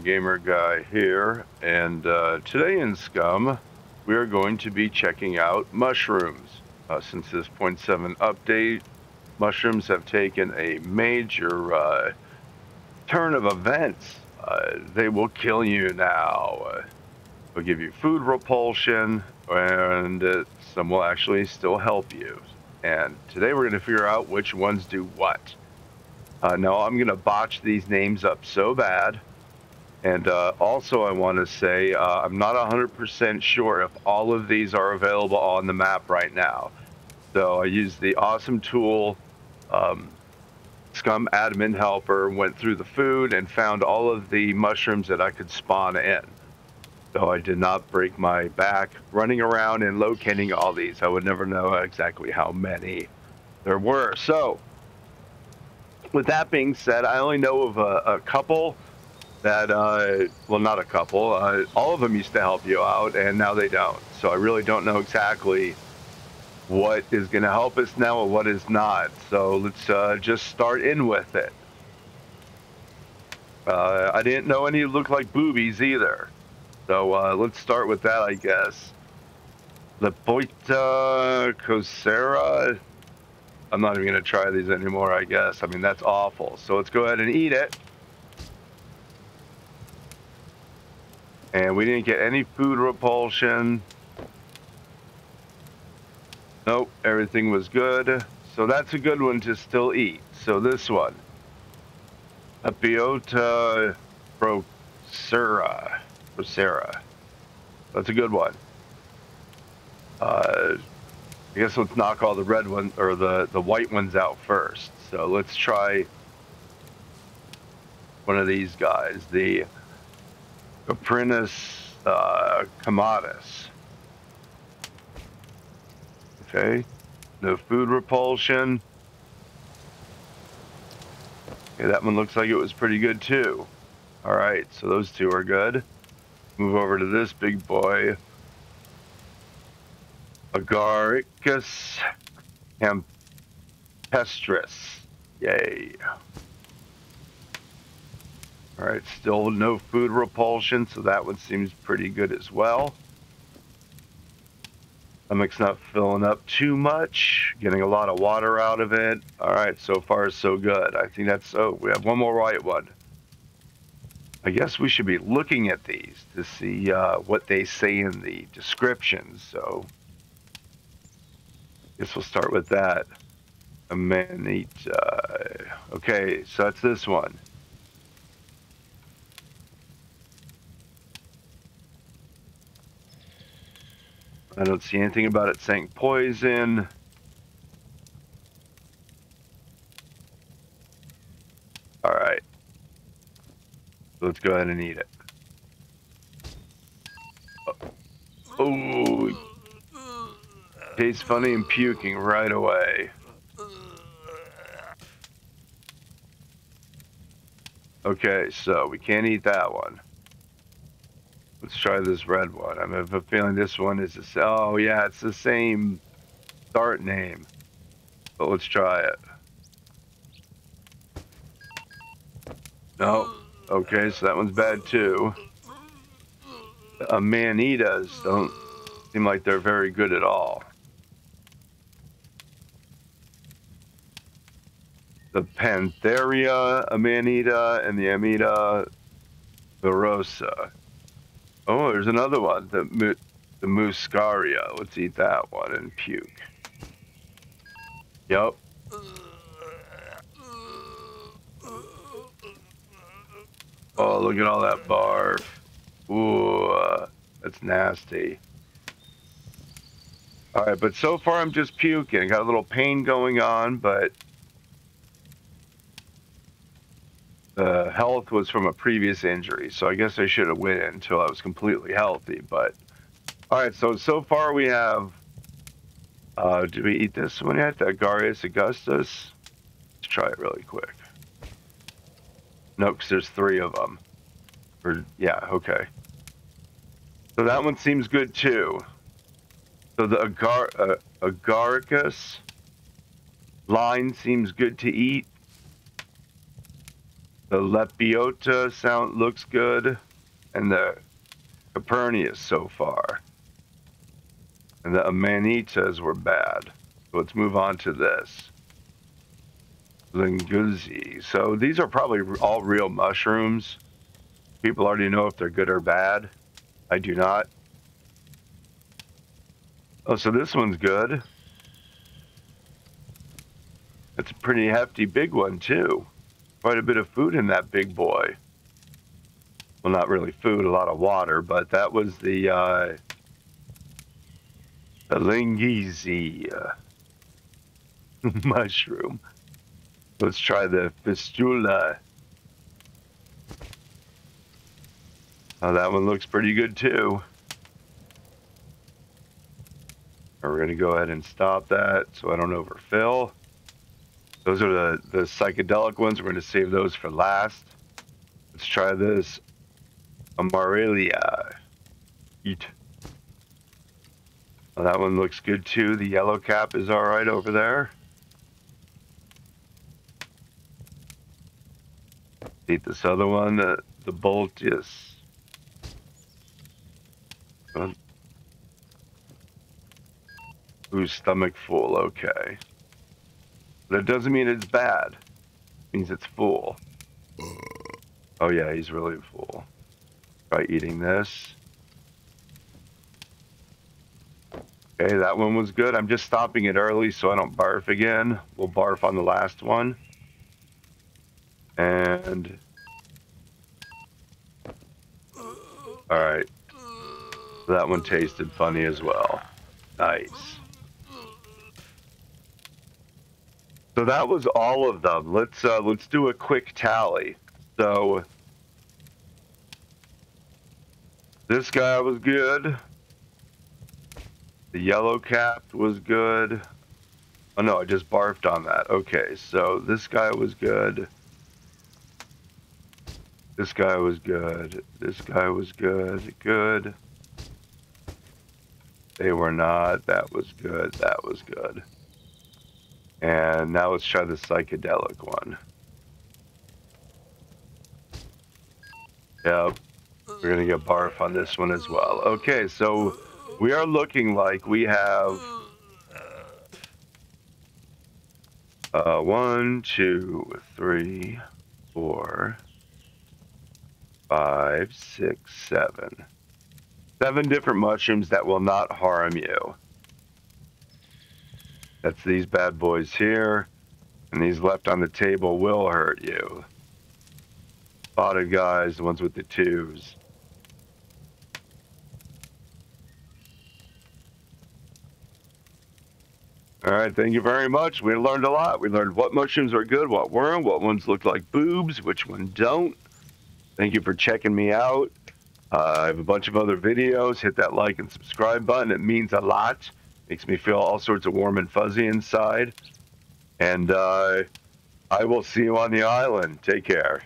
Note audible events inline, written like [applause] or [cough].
Gamer Guy here, and uh, today in Scum, we are going to be checking out mushrooms. Uh, since this 0.7 update, mushrooms have taken a major uh, turn of events. Uh, they will kill you now. Uh, they'll give you food repulsion, and uh, some will actually still help you. And today we're going to figure out which ones do what. Uh, no, I'm going to botch these names up so bad. And uh, also, I want to say uh, I'm not 100% sure if all of these are available on the map right now. So I used the awesome tool, um, Scum Admin Helper, went through the food and found all of the mushrooms that I could spawn in. So I did not break my back running around and locating all these. I would never know exactly how many there were. So with that being said, I only know of a, a couple that, uh, well, not a couple. Uh, all of them used to help you out, and now they don't. So I really don't know exactly what is going to help us now and what is not. So let's uh, just start in with it. Uh, I didn't know any looked like boobies either. So uh, let's start with that, I guess. The boita Cosera I'm not even going to try these anymore, I guess. I mean, that's awful. So let's go ahead and eat it. And we didn't get any food repulsion. Nope, everything was good. So that's a good one to still eat. So this one. A Apiota procera. Procera. That's a good one. Uh, I guess let's knock all the red ones or the, the white ones out first. So let's try one of these guys, the Coprinus uh, Comatus. Okay, no food repulsion. Okay, that one looks like it was pretty good too. All right, so those two are good. Move over to this big boy. Agaricus campestris. Yay. Alright, still no food repulsion, so that one seems pretty good as well. Stomach's not filling up too much. Getting a lot of water out of it. Alright, so far so good. I think that's... Oh, we have one more white one. I guess we should be looking at these to see uh, what they say in the descriptions. So Guess we'll start with that. Amanita. Okay, so that's this one. Don't see anything about it saying poison. All right. Let's go ahead and eat it. Oh. oh, Tastes funny and puking right away. Okay, so we can't eat that one. Let's try this red one. I have a feeling this one is the oh yeah, it's the same dart name. But let's try it. No. Okay, so that one's bad too. Uh, Amanitas don't seem like they're very good at all. the Pantheria amanita and the Amida virosa. Oh, there's another one, the the Muscaria. Let's eat that one and puke. Yep. Oh, look at all that barf. Ooh, that's nasty. All right, but so far I'm just puking. Got a little pain going on, but health was from a previous injury, so I guess I should have waited until I was completely healthy. But all right, so so far we have. Uh, did we eat this one yet? Agaricus Augustus. Let's try it really quick. No, because there's three of them. Or yeah, okay. So that one seems good too. So the Agar uh, Agaricus line seems good to eat. The Lepiota sound looks good, and the Copernicus so far. And the Amanitas were bad. So let's move on to this. Linguzi. So these are probably all real mushrooms. People already know if they're good or bad. I do not. Oh, so this one's good. It's a pretty hefty big one, too. Quite a bit of food in that big boy. Well, not really food, a lot of water, but that was the, uh, the Lingizi uh, [laughs] mushroom. Let's try the fistula. Oh, that one looks pretty good too. We're going to go ahead and stop that so I don't overfill. Those are the, the psychedelic ones. We're going to save those for last. Let's try this Amarelia. Eat. Oh, that one looks good too. The yellow cap is all right over there. Eat this other one, the, the Boltius. Whose stomach full, okay. But it doesn't mean it's bad. It means it's full. Oh yeah, he's really full. By eating this. Okay, that one was good. I'm just stopping it early so I don't barf again. We'll barf on the last one. And... Alright. That one tasted funny as well. Nice. So that was all of them. Let's uh, let's do a quick tally. So this guy was good. The yellow capped was good. Oh no, I just barfed on that. Okay, so this guy was good. This guy was good. This guy was good. Good. They were not. That was good. That was good. And now let's try the psychedelic one. Yep. We're going to get barf on this one as well. Okay, so we are looking like we have uh, one, two, three, four, five, six, seven. Seven different mushrooms that will not harm you. That's these bad boys here. And these left on the table will hurt you. Spotted guys, the ones with the twos. All right, thank you very much. We learned a lot. We learned what mushrooms are good, what weren't, what ones look like boobs, which one don't. Thank you for checking me out. Uh, I have a bunch of other videos. Hit that like and subscribe button. It means a lot. Makes me feel all sorts of warm and fuzzy inside. And uh, I will see you on the island. Take care.